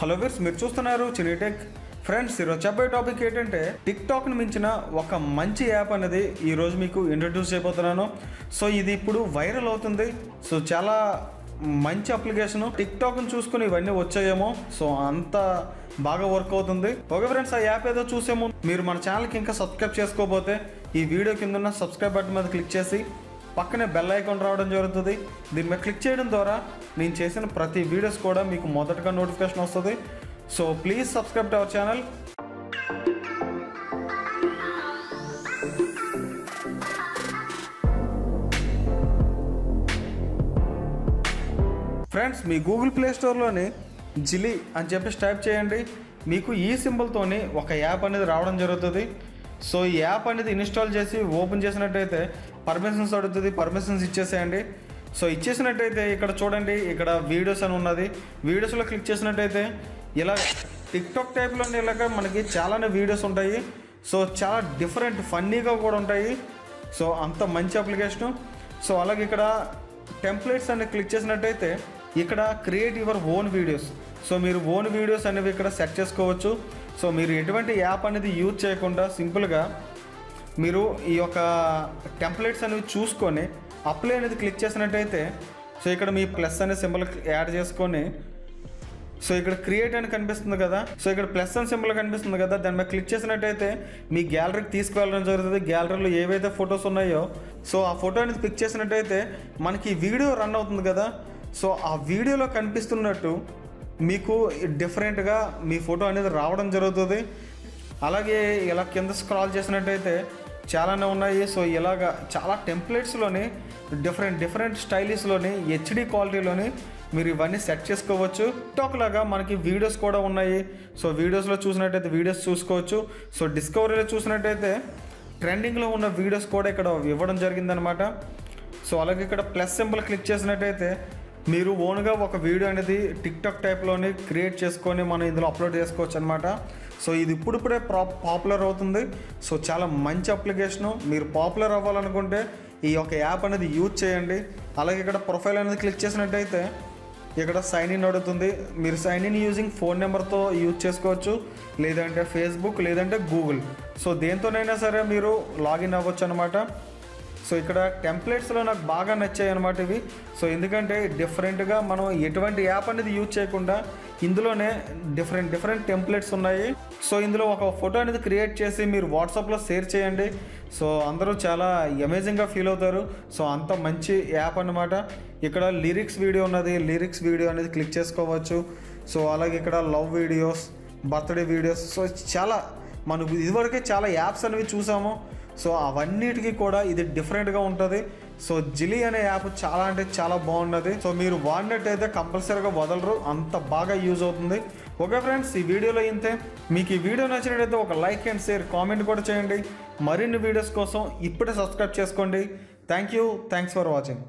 Hello వీర్స్ మీరు చూస్తున్నారు చినీటెక్ friends ఈరోజు చెప్పే టాపిక్ ఏంటంటే టిక్ టాక్ను మించిన ఒక మంచి యాప్ అనేది ఈరోజు మీకు ఇంట్రడ్యూస్ చేయబోతున్నాను. సో ఇది ఇప్పుడు వైరల్ అవుతుంది. సో చాలా మంచి అప్లికేషన్ టిక్ టాక్ను చూసుకుని ఇవన్నీ వచ్చాయేమో. సో అంత బాగా వర్క్ అవుతుంది. ఓకే ఫ్రెండ్స్ ఆ యాప్ ఏదో చూసేమో మీరు మన ఛానల్కి ఇంకా సబ్స్క్రైబ్ చేసుకోకపోతే ఈ వీడియో కింద ఉన్న సబ్స్క్రైబ్ బటన్ మీద క్లిక్ చేసి పక్కనే బెల్ ఐకాన్ రావడం జరుగుతుంది. దీని మీద క్లిక్ చేయడం ద్వారా నేను చేసిన ప్రతి వీడియోస్ కూడా మీకు మొదటగా నోటిఫికేషన్ వస్తుంది. So please subscribe to our channel friends me Google play స్టోర్లోని జిలి అని చెప్పేసి టైప్ చేయండి. మీకు ఈ సింబల్తోని ఒక యాప్ అనేది రావడం జరుగుతుంది. సో ఈ యాప్ అనేది ఇన్స్టాల్ చేసి ఓపెన్ చేసినట్టయితే పర్మిషన్స్ అడుగుతుంది పర్మిషన్స్ ఇచ్చేసేయండి. సో ఇచ్చేసినట్టయితే ఇక్కడ చూడండి ఇక్కడ వీడియోస్ అని ఉన్నది. వీడియోస్లో క్లిక్ చేసినట్టయితే ఇలా టిక్ టాక్ టైప్లో ఇలాగ మనకి చాలానే వీడియోస్ ఉంటాయి. సో చాలా డిఫరెంట్ ఫన్నీగా కూడా ఉంటాయి. సో అంత మంచి అప్లికేషను. సో అలాగే ఇక్కడ టెంప్లెట్స్ అని క్లిక్ చేసినట్టయితే ఇక్కడ create your own videos. So మీరు ఓన్ వీడియోస్ అనేవి ఇక్కడ సెట్ చేసుకోవచ్చు. సో మీరు ఎటువంటి యాప్ అనేది యూజ్ చేయకుండా సింపుల్గా మీరు ఈ యొక్క టెంప్లెట్స్ అనేవి చూసుకొని అప్లై అనేది క్లిక్ చేసినట్టయితే సో ఇక్కడ మీ ప్లస్ అనే సింబల్ యాడ్ చేసుకొని సో ఇక్కడ క్రియేట్ అని కనిపిస్తుంది కదా. సో ఇక్కడ ప్లస్ అని సింబల్ కనిపిస్తుంది కదా. దాని మీద క్లిక్ చేసినట్టయితే మీ గ్యాలరీకి తీసుకువెళ్ళడం జరుగుతుంది. గ్యాలరీలో ఏవైతే ఫొటోస్ ఉన్నాయో సో ఆ ఫోటో అనేది పిక్ చేసినట్టయితే మనకి వీడియో రన్ అవుతుంది కదా. సో ఆ వీడియోలో కనిపిస్తున్నట్టు మీకు డిఫరెంట్గా మీ ఫోటో అనేది రావడం జరుగుతుంది. అలాగే ఇలా కింద స్క్రాల్ చేసినట్టయితే చాలానే ఉన్నాయి. సో ఇలాగా చాలా టెంప్లెట్స్లోని డిఫరెంట్ డిఫరెంట్ స్టైలిష్లోని హెచ్డి క్వాలిటీలోని మీరు ఇవన్నీ సెట్ చేసుకోవచ్చు. టిక్టాక్ లాగా మనకి వీడియోస్ కూడా ఉన్నాయి. సో వీడియోస్లో చూసినట్టయితే వీడియోస్ చూసుకోవచ్చు. సో డిస్కవరీలో చూసినట్టయితే ట్రెండింగ్లో ఉన్న వీడియోస్ కూడా ఇక్కడ ఇవ్వడం జరిగిందనమాట సో అలాగే ఇక్కడ ప్లస్ సింబల్ క్లిక్ చేసినట్టయితే మీరు ఓన్గా ఒక వీడియో అనేది టిక్ టాక్ క్రియేట్ చేసుకొని మనం ఇందులో అప్లోడ్ చేసుకోవచ్చు అనమాట సో ఇది ఇప్పుడిప్పుడే ప్రా పాపులర్ అవుతుంది. సో చాలా మంచి అప్లికేషను. మీరు పాపులర్ అవ్వాలనుకుంటే ఈ యొక్క యాప్ అనేది యూజ్ చేయండి. అలాగే ఇక్కడ ప్రొఫైల్ అనేది క్లిక్ చేసినట్టయితే ఇక్కడ సైన్ ఇన్ అడుగుతుంది మీరు సైన్ ఇన్ యూజింగ్ ఫోన్ నెంబర్తో యూజ్ చేసుకోవచ్చు. లేదంటే ఫేస్బుక్ లేదంటే గూగుల్ సో దేంతోనైనా సరే మీరు లాగిన్ అవ్వచ్చు అనమాట సో ఇక్కడ టెంప్లెట్స్లో నాకు బాగా నచ్చాయి అనమాట ఇవి. సో ఎందుకంటే డిఫరెంట్గా మనం ఎటువంటి యాప్ అనేది యూజ్ చేయకుండా ఇందులోనే డిఫరెంట్ డిఫరెంట్ టెంప్లెట్స్ ఉన్నాయి. సో ఇందులో ఒక ఫోటో అనేది క్రియేట్ చేసి మీరు వాట్సాప్లో షేర్ చేయండి. సో అందరూ చాలా అమేజింగ్గా ఫీల్ అవుతారు. సో అంత మంచి యాప్ అన్నమాట. ఇక్కడ లిరిక్స్ వీడియో ఉన్నది. లిరిక్స్ వీడియో అనేది క్లిక్ చేసుకోవచ్చు. సో అలాగే ఇక్కడ love videos birthday videos. So చాలా మనం ఇదివరకే చాలా యాప్స్ అనేవి చూసాము. సో అవన్నిటికీ కూడా ఇది డిఫరెంట్గా ఉంటుంది. సో జిలీ అనే యాప్ చాలా అంటే చాలా బాగున్నది సో మీరు వాడినట్టయితే కంపల్సరీగా వదలరు. అంత బాగా యూజ్ అవుతుంది. ఓకే ఫ్రెండ్స్ ఈ వీడియోలో ఇంతే. మీకు ఈ వీడియో నచ్చినట్టయితే ఒక లైక్ అండ్ షేర్ కామెంట్ కూడా చేయండి. మరిన్ని వీడియోస్ కోసం ఇప్పుడే సబ్స్క్రైబ్ చేసుకోండి. Thank you thanks for watching.